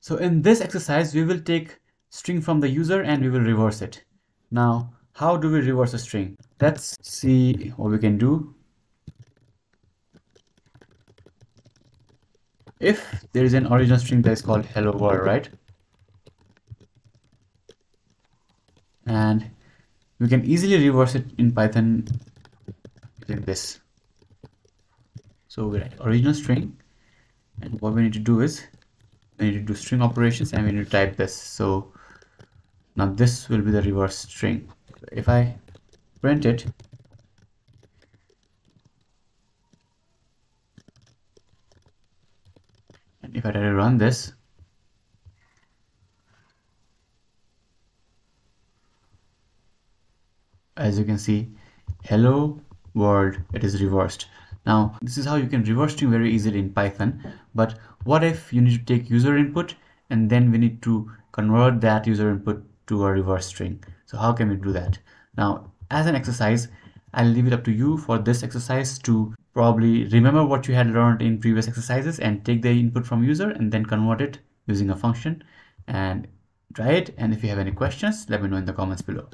So in this exercise, we will take string from the user and we will reverse it. Now, how do we reverse a string? Let's see what we can do. If there is an original string that is called hello world, right? And we can easily reverse it in Python like this. So we write original string and what we need to do is we need to do string operations and we need to type this. So now this will be the reverse string. If I print it and if I try to run this as you can see hello world it is reversed now, this is how you can reverse string very easily in Python. But what if you need to take user input and then we need to convert that user input to a reverse string? So how can we do that? Now, as an exercise, I'll leave it up to you for this exercise to probably remember what you had learned in previous exercises and take the input from user and then convert it using a function and try it. And if you have any questions, let me know in the comments below.